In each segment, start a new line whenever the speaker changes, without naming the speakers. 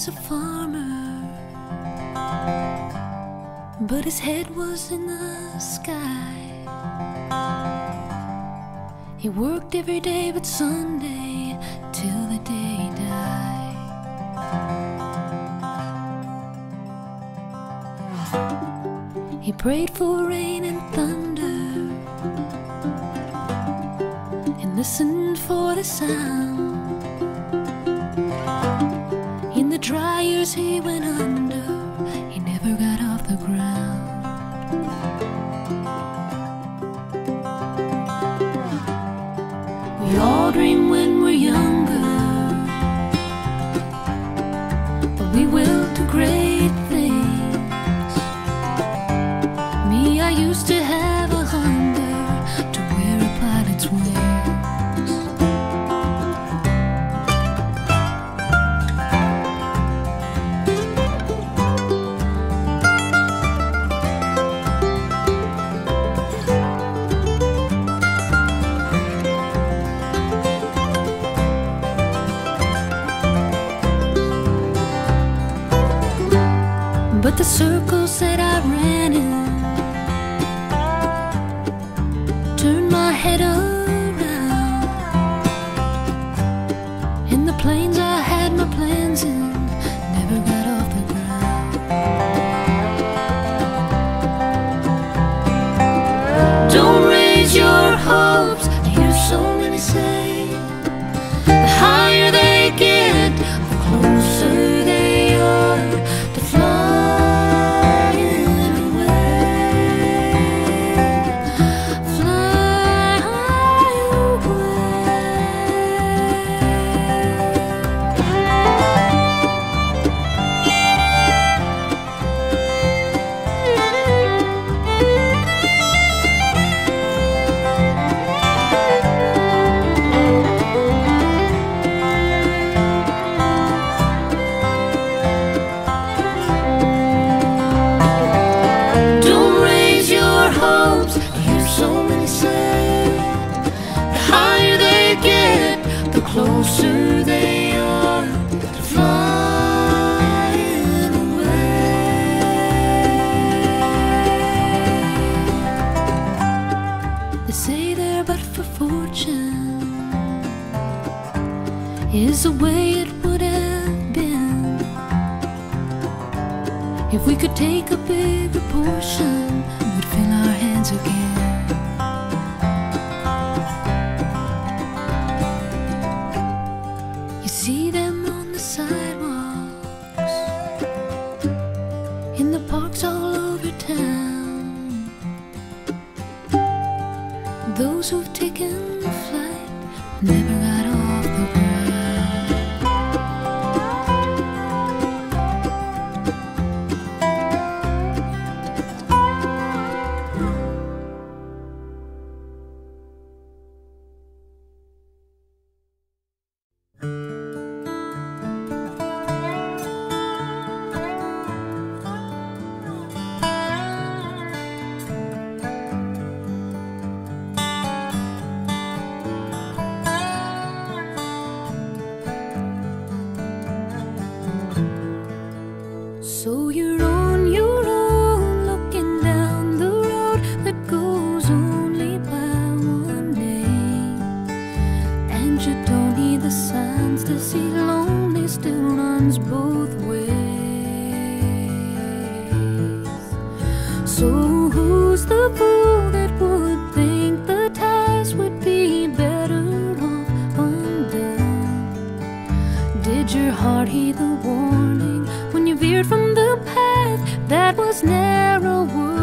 was a farmer, but his head was in the sky. He worked every day but Sunday till the day he died. He prayed for rain and thunder and listened for the sound. Years he went under, he never got off the ground. We all dream when we're younger that we will do great things. Me, I used to have But the circles fortune is the way it would have been. If we could take a bigger portion, we'd fill our hands again. You see them on the sidewalks, fool that would think the ties would be better off undone? Did your heart heed the warning when you veered from the path that was narrower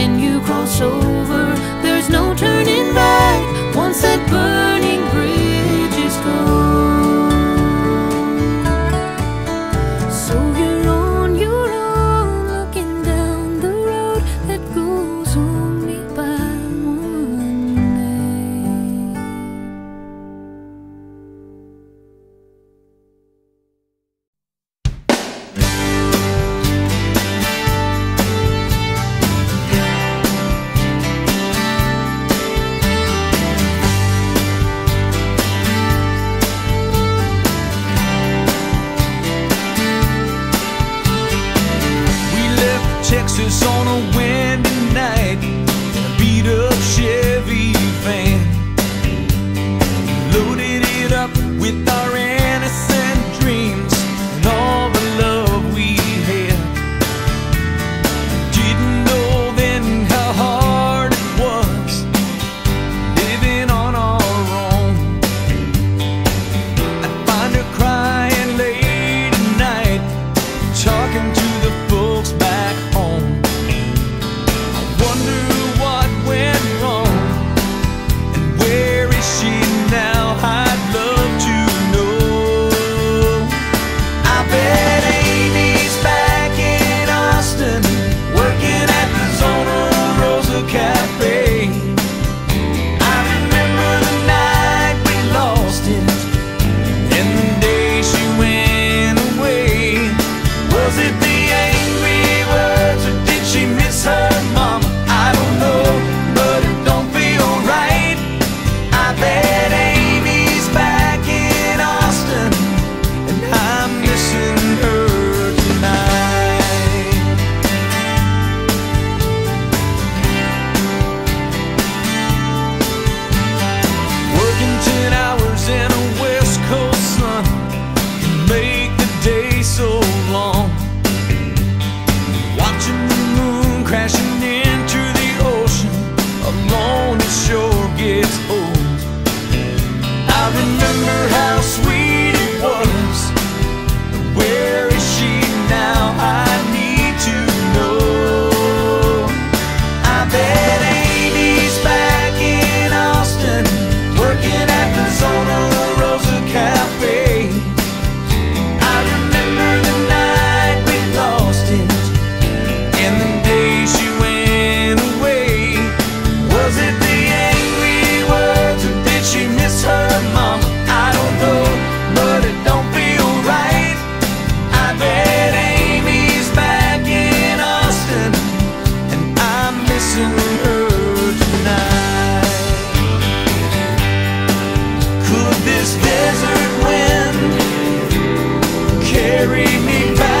When you cross over, there's no turning back.
Texas on a wind. Bring me back.